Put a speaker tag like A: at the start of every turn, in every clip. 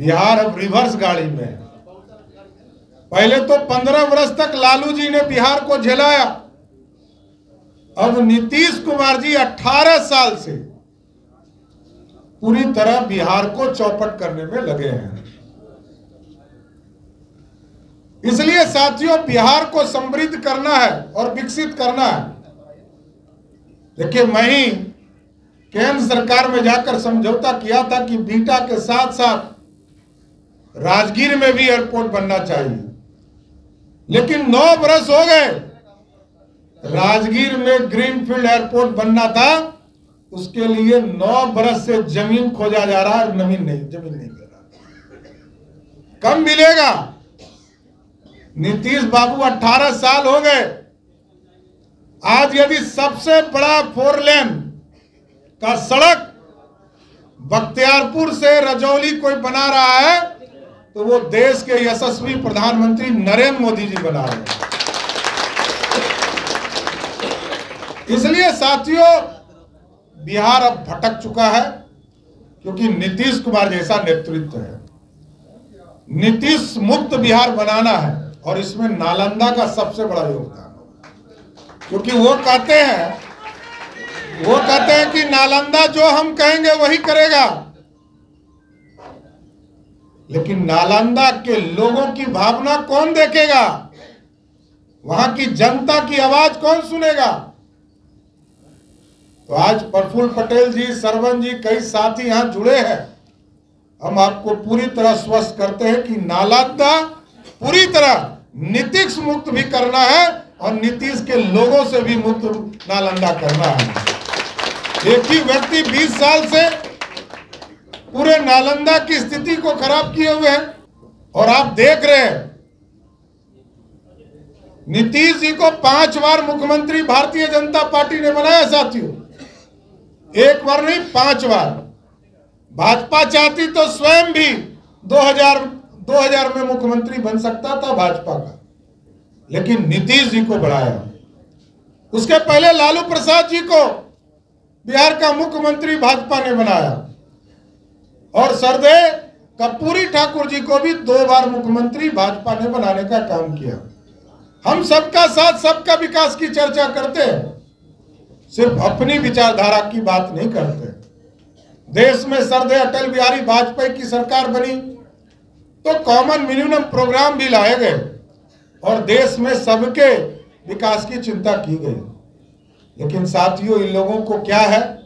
A: बिहार अब रिवर्स गाड़ी में। पहले तो पंद्रह वर्ष तक लालू जी ने बिहार को झेलाया अब नीतीश कुमार जी 18 साल से पूरी तरह बिहार को चौपट करने में लगे हैं। इसलिए साथियों, बिहार को समृद्ध करना है और विकसित करना है। देखिए, मैं ही केंद्र सरकार में जाकर समझौता किया था कि बीटा के साथ साथ राजगीर में भी एयरपोर्ट बनना चाहिए। लेकिन नौ बरस हो गए। राजगीर में ग्रीनफील्ड एयरपोर्ट बनना था। उसके लिए नौ बरस से ज़मीन खोजा जा रहा है ज़मीन नहीं ज़मीन नहीं मिल रहा। कम मिलेगा। नीतीश बाबू 18 साल हो गए। आज यदि सबसे बड़ा फोर लेन का सड़क बख्तियारपुर से रजौली कोई बना रहा है तो वो देश के यशस्वी प्रधानमंत्री नरेंद्र मोदी जी बना रहे हैं। इसलिए साथियों, बिहार अब भटक चुका है, क्योंकि नीतीश कुमार जैसा नेतृत्व है। नीतीश मुक्त बिहार बनाना है, और इसमें नालंदा का सबसे बड़ा योगदान क्योंकि वो कहते हैं, वो कहते हैं कि नालंदा जो हम कहेंगे वही करेगा। लेकिन नालंदा के लोगों की भावना कौन देखेगा? वहाँ की जनता की आवाज़ कौन सुनेगा? तो आज प्रफुल्ल पटेल जी, सरवन जी, कई साथी यहाँ जुड़े हैं। हम आपको पूरी तरह स्वस्थ करते हैं कि नालंदा पूरी तरह नीतीश मुक्त भी करना है और नीतीश के लोगों से भी मुक्त नालंदा करना है। एक ही व्यक्ति 20 साल से पूरे नालंदा की स्थिति को खराब किए हुए हैं। और आप देख रहे हैं, नीतीश जी को पाँच बार मुख्यमंत्री भारतीय जनता पार्टी ने बनाया साथियों। एक बार नहीं, पाँच बार। भाजपा चाहती तो स्वयं भी 2000 2000 में मुख्यमंत्री बन सकता था भाजपा का। लेकिन नीतीश जी को बढ़ाया। उसके पहले लालू प्रसाद जी को बिहार का मुख्यमंत्री भाजपा ने बनाया। और सरदे कर्पूरी ठाकुर जी को भी दो बार मुख्यमंत्री भाजपा ने बनाने का काम किया। हम सबका साथ, सबका विकास की चर्चा करते हैं। सिर्फ़ अपनी विचारधारा की बात नहीं करते। देश में सरदे अटल बिहारी वाजपेयी की सरकार बनी तो कॉमन मिनिमम प्रोग्राम भी लाए गए और देश में सबके विकास की चिंता की गई। लेकिन साथियों, इन लोगों को क्या है?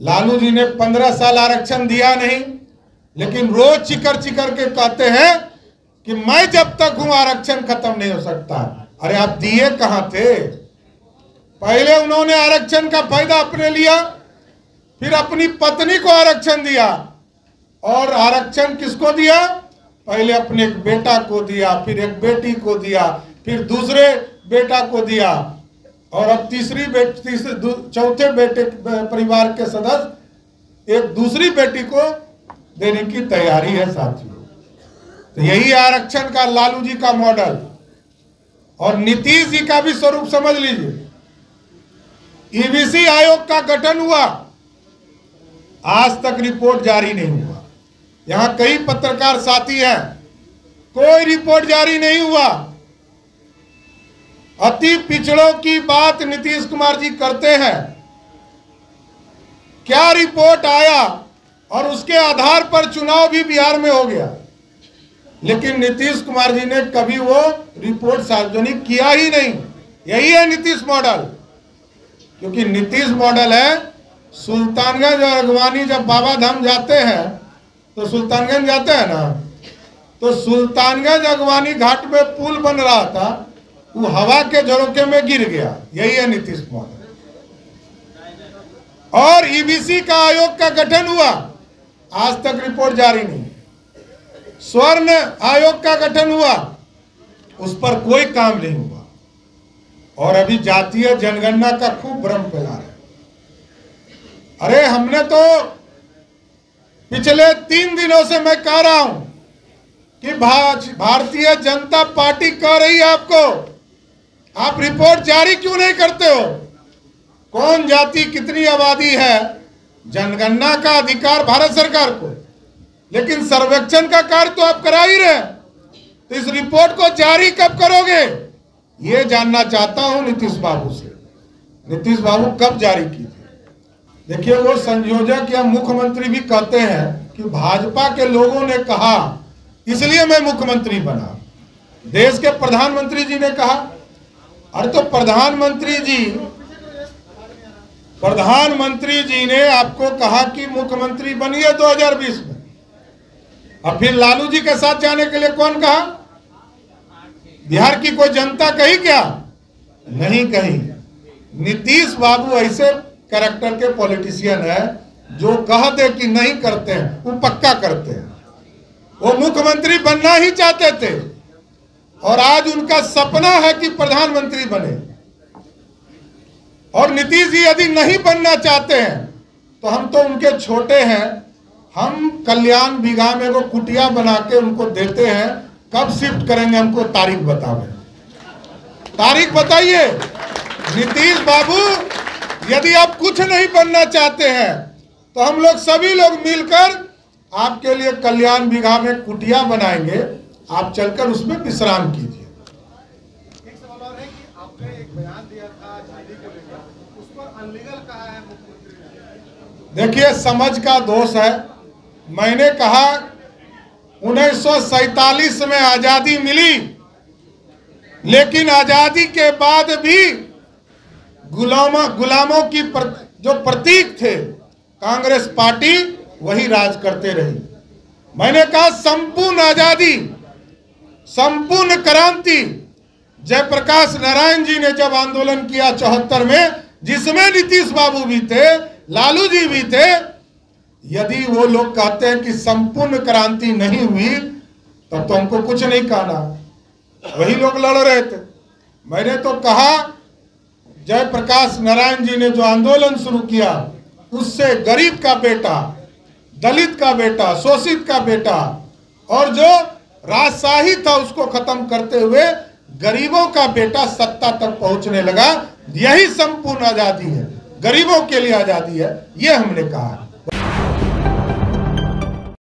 A: लालू जी ने पंद्रह साल आरक्षण दिया नहीं, लेकिन रोज चिकर चिकर के कहते हैं कि मैं जब तक हूँ, आरक्षण खत्म नहीं हो सकता। अरे आप दिए कहाँ थे? पहले उन्होंने आरक्षण का फ़ायदा अपने लिया, फिर अपनी पत्नी को आरक्षण दिया। और आरक्षण किसको दिया? पहले अपने एक बेटा को दिया, फिर एक बेटी को दिया, फिर दूसरे बेटा को दिया। और अब तीसरी बेटी चौथे बेटे परिवार के सदस्य एक दूसरी बेटी को देने की तैयारी है, साथियों। तो यही आरक्षण का, लालू जी का मॉडल और नीतीश जी का भी स्वरूप समझ लीजिए। ईबीसी आयोग का गठन हुआ। आज तक रिपोर्ट जारी नहीं हुआ। यहाँ कई पत्रकार साथी हैं। कोई रिपोर्ट जारी नहीं हुआ। अति पिछड़ों की बात नीतीश कुमार जी करते हैं। क्या रिपोर्ट आया और उसके आधार पर चुनाव भी बिहार में हो गया? लेकिन नीतीश कुमार जी ने कभी वो रिपोर्ट सार्वजनिक किया ही नहीं। यही है नीतीश मॉडल। क्योंकि नीतीश मॉडल है, सुल्तानगंज और अगवानी जब बाबा धाम जाते हैं तो सुल्तानगंज जाते हैं ना? तो सुल्तानगंज अगवानी घाट में पुल बन रहा था वो हवा के झरोके में गिर गया। यही है नीतीश मॉडल और ईबीसी का आयोग का गठन हुआ। आज तक रिपोर्ट जारी नहीं। स्वर्ण आयोग का गठन हुआ। उस पर कोई काम नहीं हुआ। और अभी जातीय जनगणना का खूब भ्रम फैला रहे अरे, हमने तो पिछले तीन दिनों से मैं कह रहा हूँ कि भारतीय जनता पार्टी कह रही है आपको। आप रिपोर्ट जारी क्यों नहीं करते हो? कौन जाति कितनी आबादी है? जनगणना का अधिकार भारत सरकार को। लेकिन सर्वेक्षण का कार्य तो आप करा ही रहे तो इस रिपोर्ट को जारी कब करोगे? ये जानना चाहता हूँ नीतीश बाबू से। नीतीश बाबू कब जारी कीजिए? देखिए, वो संयोजक या मुख्यमंत्री भी कहते हैं कि भाजपा के लोगों ने कहा, इसलिए मैं मुख्यमंत्री बना। देश के प्रधानमंत्री जी ने कहा अरे तो प्रधानमंत्री जी प्रधानमंत्री जी ने आपको कहा कि मुख्यमंत्री बनिए 2020 में। और फिर लालू जी के साथ जाने के लिए कौन कहा? बिहार की कोई जनता कही क्या? नहीं कही। नीतीश बाबू ऐसे कैरेक्टर के पॉलिटिशियन है, जो कह दे कि नहीं करते हैं, वो पक्का करते हैं। वो मुख्यमंत्री बनना ही चाहते थे। और आज उनका सपना है कि प्रधानमंत्री बने। और नीतीश जी यदि नहीं बनना चाहते हैं तो हम तो उनके छोटे हैं। हम कल्याण बीघा में वो कुटिया बना के उनको देते हैं। कब शिफ्ट करेंगे हमको तारीख बतावे तारीख बताइए। नीतीश बाबू, यदि आप कुछ नहीं बनना चाहते हैं तो हम लोग सभी लोग मिलकर आपके लिए कल्याण बीघा में कुटिया बनाएँगे। आप चलकर उसमें विश्राम कीजिए।
B: एक सवाल और है कि आपने एक बयान दिया था झाड़ी को लेकर उस पर अनलीगल कहा है मुख्यमंत्री
A: देखिए समझ का दोष है। मैंने कहा उन्नीस में आज़ादी मिली लेकिन आज़ादी के बाद भी गुलामों गुलामों की प्र, जो प्रतीक थे कांग्रेस पार्टी वही राज करते रही। मैंने कहा संपूर्ण आज़ादी संपूर्ण क्रांति। जयप्रकाश नारायण जी ने जब आंदोलन किया चौहत्तर में, जिसमें नीतीश बाबू भी थे, लालू जी भी थे, यदि वो लोग कहते हैं कि संपूर्ण क्रांति नहीं हुई, तब तो हमको कुछ नहीं कहना। वही लोग लड़ रहे थे। मैंने तो कहा, जयप्रकाश नारायण जी ने जो आंदोलन शुरू किया, उससे गरीब का बेटा, दलित का बेटा, शोषित का बेटा, और जो राजशाही था उसको खत्म करते हुए गरीबों का बेटा सत्ता तक पहुँचने लगा। यही संपूर्ण आज़ादी है। गरीबों के लिए आज़ादी है यह हमने कहा।